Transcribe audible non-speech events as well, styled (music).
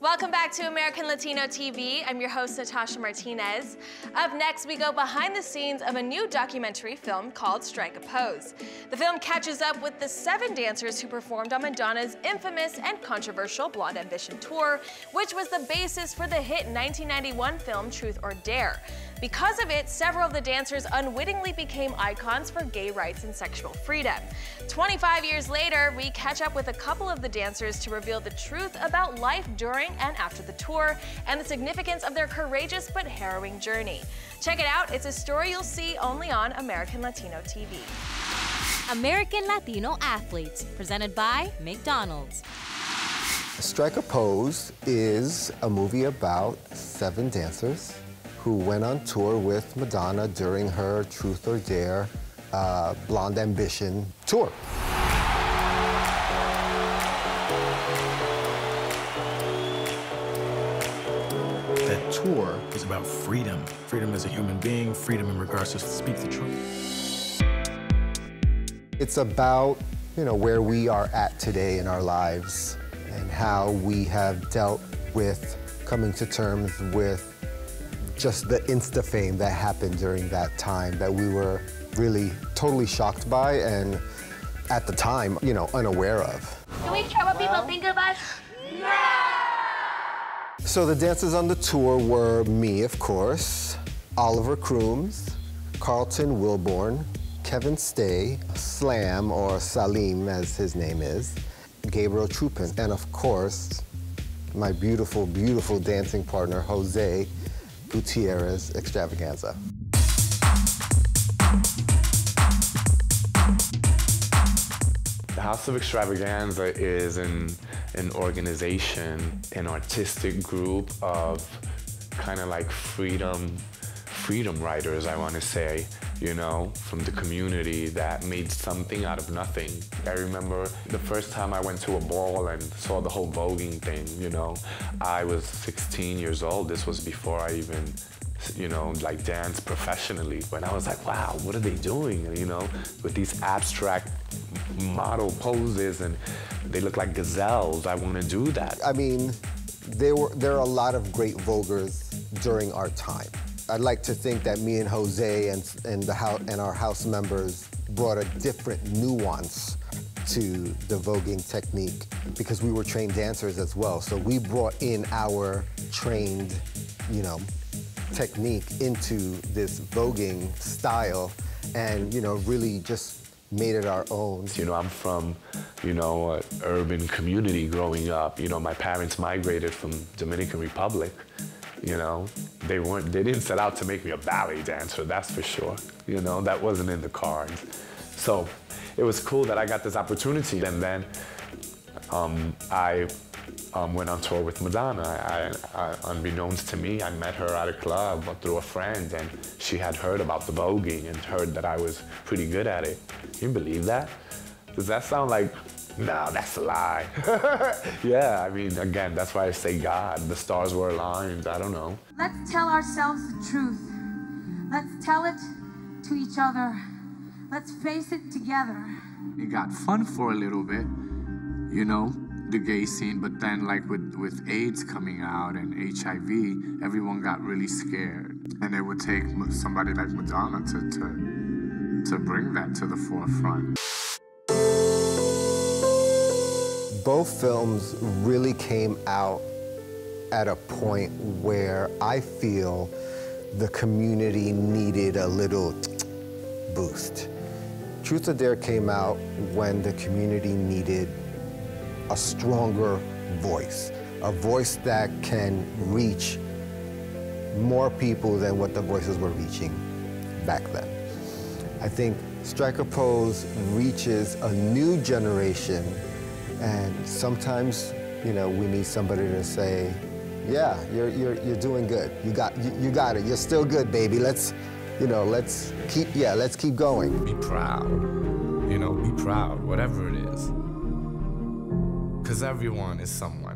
Welcome back to American Latino TV. I'm your host, Natasha Martinez. Up next, we go behind the scenes of a new documentary film called Strike a Pose. The film catches up with the seven dancers who performed on Madonna's infamous and controversial Blond Ambition tour, which was the basis for the hit 1991 film Truth or Dare. Because of it, several of the dancers unwittingly became icons for gay rights and sexual freedom. 25 years later, we catch up with a couple of the dancers to reveal the truth about life during and after the tour and the significance of their courageous but harrowing journey. Check it out, it's a story you'll see only on American Latino TV. American Latino Athletes, presented by McDonald's. Strike a Pose is a movie about seven dancers who went on tour with Madonna during her Truth or Dare uh, Blond Ambition tour. That tour is about freedom. Freedom as a human being, freedom in regards to speak the truth. It's about, you know, where we are at today in our lives and how we have dealt with coming to terms with just the insta fame that happened during that time that we were really totally shocked by and at the time, you know, unaware of. Do we care what people think of us? No! So the dancers on the tour were me, of course, Oliver Crumes, Carlton Wilborn, Kevin Stea, Slam, or Salim as his name is, Gabriel Trupin, and of course, my beautiful, beautiful dancing partner, Jose Gutierrez Xtravaganza. The House of Xtravaganza is an, an organization, an artistic group of kind of like freedom, freedom writers, I want to say, you know, from the community that made something out of nothing. I remember the first time I went to a ball and saw the whole voguing thing, you know. I was 16 years old. This was before I even you know, like dance professionally. When I was like, wow, what are they doing? You know, with these abstract model poses and they look like gazelles. I want to do that. I mean, there were there are a lot of great voguers during our time. I'd like to think that me and Jose and and the house and our house members brought a different nuance to the voguing technique because we were trained dancers as well. So we brought in our trained, you know, technique into this voguing style and, you know, really just made it our own. You know, I'm from, you know, an urban community growing up. You know, my parents migrated from Dominican Republic. You know, they weren't, they didn't set out to make me a ballet dancer, that's for sure. You know, that wasn't in the cards. So it was cool that I got this opportunity. And then um, I um, went on tour with Madonna. I, I, unbeknownst to me, I met her at a club through a friend, and she had heard about the voguing and heard that I was pretty good at it. Can you believe that? Does that sound like, no, that's a lie. (laughs) yeah, I mean, again, that's why I say God. The stars were aligned. I don't know. Let's tell ourselves the truth. Let's tell it to each other. Let's face it together. It got fun for a little bit, you know, the gay scene, but then like with, with AIDS coming out and HIV, everyone got really scared. And it would take somebody like Madonna to, to, to bring that to the forefront. Both films really came out at a point where I feel the community needed a little boost. Truth or Dare came out when the community needed a stronger voice, a voice that can reach more people than what the voices were reaching back then. I think Strike a Pose reaches a new generation, and sometimes, you know, we need somebody to say, yeah, you're, you're, you're doing good. You got, you, you got it. You're still good, baby. Let's, you know, let's keep, yeah, let's keep going. Be proud. You know, be proud, whatever it is. Because everyone is someone.